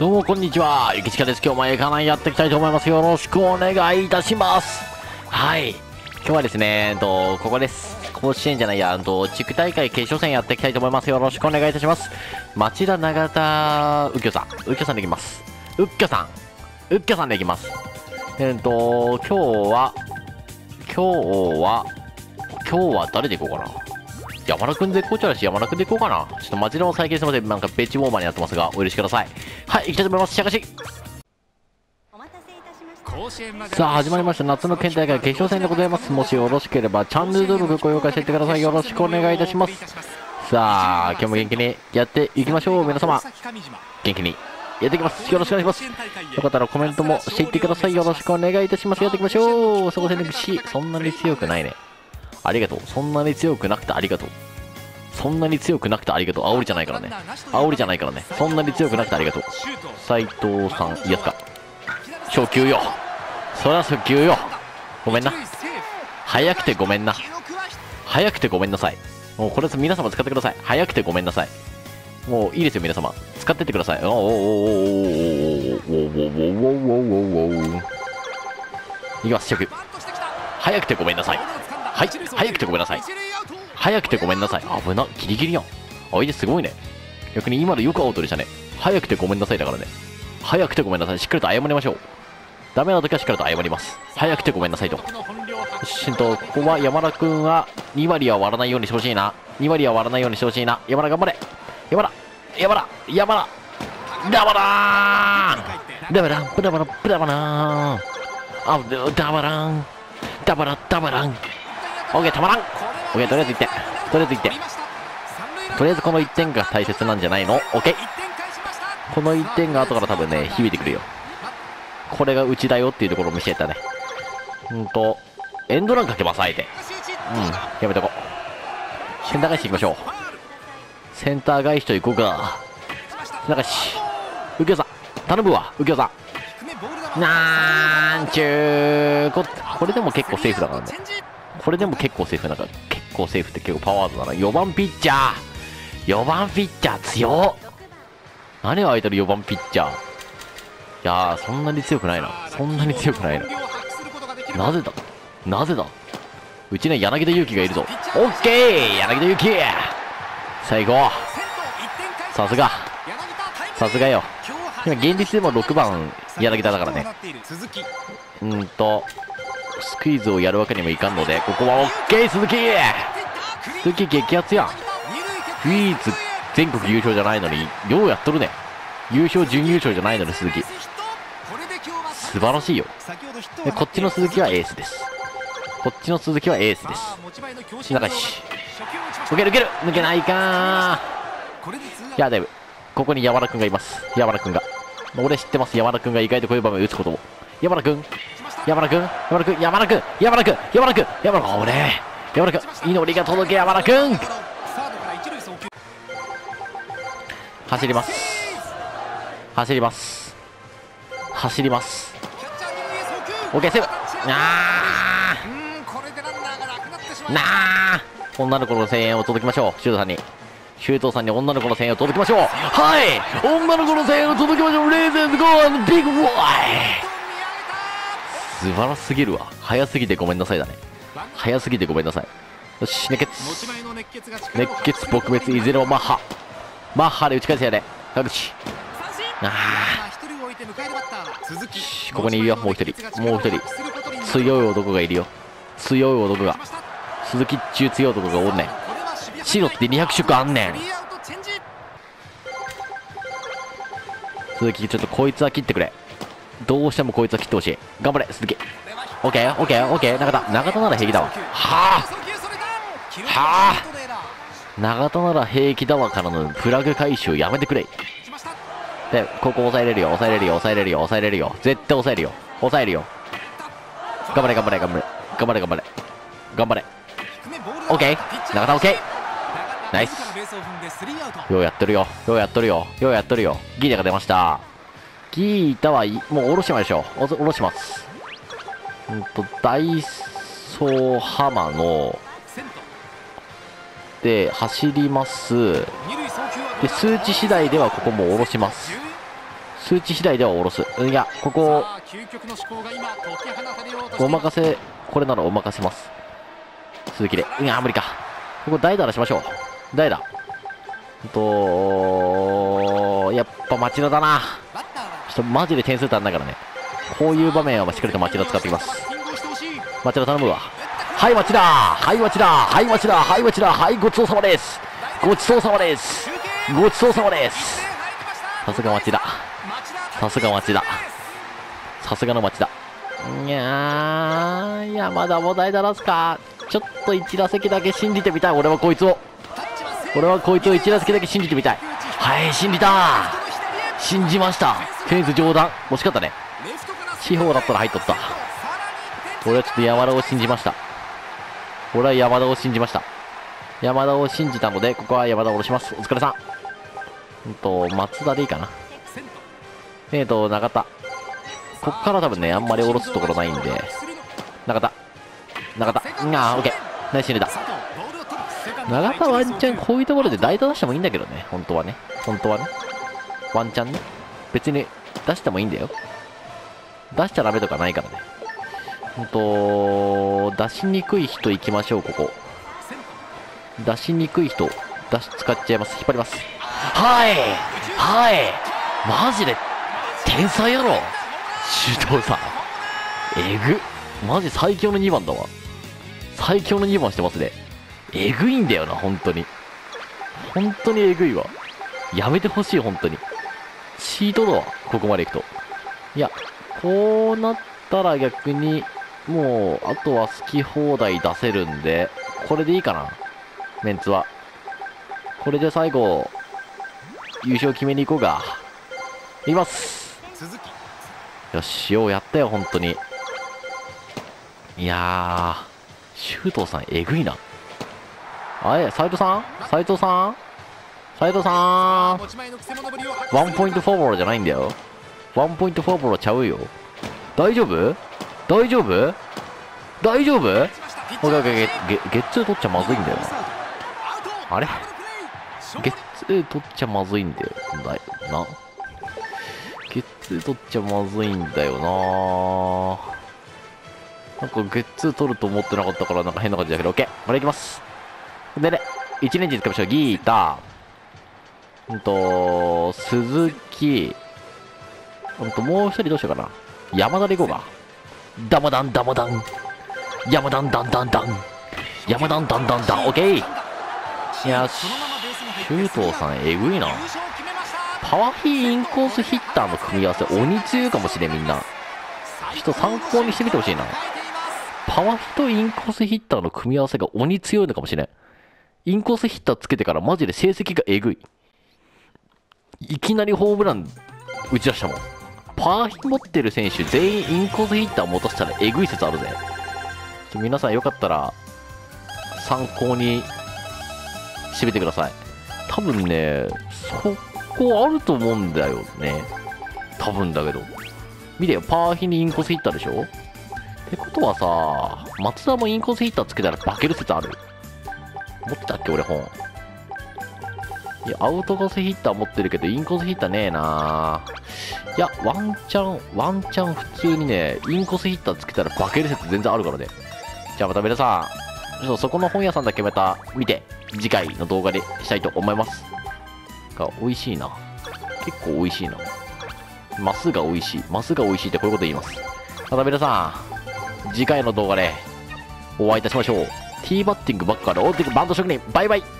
どうもこんにちは、ゆきちかです。今日も映画内やっていきたいと思います。よろしくお願いいたします。はい。今日はですね、えっと、ここです。甲子園じゃないや、と、地区大会決勝戦やっていきたいと思います。よろしくお願いいたします。町田永田右京さん、右京さんでいきます。右京さん、右京さんでいきます。えっと、今日は、今日は、今日は誰でいこうかな。山田くん絶好調だし、山田くんでいこうかな。ちょっと町田の再建すみません。なんかベッチウォーマーになってますが、お許しください。はい、行きたいと思います。しゃかし。さあ始まりました。夏の県大会決勝戦でございます。もしよろしければチャンネル登録高評価していってくださいよろしくお願いいたします。さあ今日も元気にやっていきましょう。皆様元気に。やっていきます。よろしくお願いします。よかったらコメントもしていってください。よろしくお願いいたします。やっていきましょう。そこ戦略しそんなに強くないねありがとう。そんなに強くなくてありがとう。そんなに強くなくてありがとう。煽りじゃないからね。煽りじゃないからね。そんなに強くなくてありがとう。斉藤さんいいやつか。初球よ。そりゃ初球よ。ごめんな。早くてごめんな。早くてごめんなさい。もうこれ皆様使ってください。早くてごめんなさい。もういいですよ皆様。使ってってください。おおおおおおおおおおおおいきます初球早くてごめんなさい。はい早くてごめんなさい。早くてごめんなさい。危なギリギリやん。あいですごいね。逆に今のよくアウトでしたね。早くてごめんなさいだからね。早くてごめんなさい。しっかりと謝りましょう。ダメな時はしっかりと謝ります。早くてごめんなさいと。しんと、ここは山田君は2割は割らないようにしてほしいな。2割は割らないようにしてほしいな。山田頑張れ。山田。山田。山田。ダバラーダバラン。ダバラン。ダバラン。あ、ダバラン。ダバラダバラン。オッケーたまらんオッケーとりあえず1点とりあえず1点とりあえずこの1点が大切なんじゃないの？オッケーこの1点が後から多分ね響いてくるよこれがうちだよっていうところを見せたね。うんと、エンドランかけます、あえて。うん、やめとこう。センター返し行きましょう。センター返しと行こうか。センター返し。右京さん、頼むわ、右京さん。なんちゅーこ、これでも結構セーフだからね。これでも結構セーフなんか、結構セーフって結構パワードだな。4番ピッチャー !4 番ピッチャー強っ何が空いてる4番ピッチャーいやー、そんなに強くないな。そんなに強くないな。なぜだ？なぜだ？うちに柳田悠岐がいるぞ。オッケー柳田悠岐最後さすが。さすがよ。今、現実でも6番柳田だからね。うんと、スクイズをやるわけにもいかんので、ここはオッケー鈴木。鈴木激アツやん。唯一全国優勝じゃないのに、ようやっとるね。優勝準優勝じゃないのに鈴木。素晴らしいよ。でこっちの鈴木はエースです。こっちの鈴木はエースです。中石抜ける抜ける。抜けないかいやだいぶここに山田君がいます。山田君が。俺知ってます。山田君が意外とこういう場面打つことを。山田君山田君山田君山田君山田君山田君山田君俺。山田君祈りが届け山田君走ります。走ります。走ります。オッケーセーブ。あ。ーなあ。女の子の声援を届けましょう。シュートさんに。シュートさんに女の子の声援を届けましょう。はい。女の子の声援を届けましょう。レーゼンズゴービッグボーイ。素晴らしすぎるわ。早すぎてごめんなさいだね。早すぎてごめんなさい。よし熱血。熱血撲滅いずれもマッハ。マッハで打ち返せやれ田口。ああここにいるよもう一人。もう一人。強い男がいるよ。強い男が。鈴木っちゅう強い男がおんねん。白って200色あんねん。鈴木ちょっとこいつは切ってくれどうしてもこいつは切ってほしい頑張れ鈴木オッケーオッケーオッケー中田中田なら平気だわはあはあ永田なら平気だわからのフラグ回収やめてくれで、ここ抑えれるよ、抑えれるよ、抑えれるよ、抑えれるよ。絶対抑えるよ。抑えるよ。頑張れ、頑張れ、頑張れ。頑張れ、頑張れ。頑張れ。オッケー中田オッケーナイスようやってるよ。ようやっとるよ。ようやっとるよ。ギータが出ました。ギータは、もう下ろしましょう。下ろします。うんと、ダイソーハマの、で、走ります。で数値次第ではここも下ろします。数値次第では下ろす。いやここお任せこれならお任せます。鈴木でいや無理か。ここ代打出しましょう。代打とやっぱ町田だな。ちょっとマジで点数足んないからね。こういう場面はしっかりと町田使ってきます。町田頼むわ。はい町田。はい町田。はい町田。はい町田。はいごちそうさまです。ごちそうさまです。ごちそうさまです。さすが町田。さすが町田。さすがの町田。いやー山田も代打出すか。ちょっと1打席だけ信じてみたい俺はこいつを。俺はこいつを1打席だけ信じてみたい。はい信じた信じました。フェンス上段。惜しかったね。地方だったら入っとった。俺はちょっと山田を信じました。俺は山田を信じました。山田を信じたのでここは山田を下ろします。お疲れさん。うんと松田でいいかな。えーと中田。こっから多分ねあんまり下ろすところないんで。中田。中田。うんあオッケー。ナイスシールだ永田ワンチャンこういうところで代打出してもいいんだけどね。本当はね。本当はね。ワンチャンね。別に出してもいいんだよ。出しちゃダメとかないからね。ほんと出しにくい人行きましょうここ。出しにくい人出し使っちゃいます。引っ張ります。はい。はい。マジで天才やろ。首藤さん。えぐ。マジ最強の2番だわ。最強の2番してますね。えぐいんだよな本当に。本当にえぐいわ。やめてほしい本当に。チートだわここまでいくと。いやこうなったら逆にもうあとは好き放題出せるんでこれでいいかなメンツは。これで最後優勝決めに行こうか。いきます。よしようやったよ本当に。いやー周東さんえぐいな。あれ斉藤さん？斉藤さん？斉藤さん。ワンポイントフォアボールじゃない。んだよワンポイントフォアボールちゃうよ。大丈夫？大丈夫？大丈夫？オッケーオッケーゲッツー取っちゃまずいんだよな。あれ？ゲッツー取っちゃまずいんだよな。ゲッツー取っちゃまずいんだよな。なんかゲッツー取ると思ってなかったからなんか変な感じだけど。オッケーこれいきます。でね1年生使いましょう。ギーター。うんと鈴木うんともう一人どうしようかな？山田でいこうか。ダマダンダマダン。山ダンダンダンダン。山ダンダンダンダン。オッケーいや周東さんえぐいな。パワーヒーインコースヒッターの組み合わせ鬼強いかもしれんみんな。ちょっと参考にしてみてほしいな。パワーヒとインコースヒッターの組み合わせが鬼強いのかもしれん。インコースヒッターつけてからマジで成績がえぐい。いきなりホームラン打ち出したもん。パーヒ持ってる選手全員インコースヒッター持たせたらえぐい説あるぜ。皆さんよかったら参考にしてみてください。多分ねそこあると思うんだよね。多分だけど。見てよパーヒにインコースヒッターでしょ？ってことはさ松田もインコースヒッターつけたら化ける説ある。持ってたっけ俺本。いやアウトコースヒッター持ってるけどインコースヒッターねえな。いやワンチャンワンチャン普通にねインコースヒッターつけたら化ける説全然あるからね。じゃあまた皆さんちょっとそこの本屋さんだけまた見て次回の動画でしたいと思います。が美味しいな。結構美味しいな。マスが美味しい。マスが美味しいってこういうこと言います。また皆さん次回の動画でお会いいたしましょう。ティーバッティングばっかで大手バンド職人。バイバイ。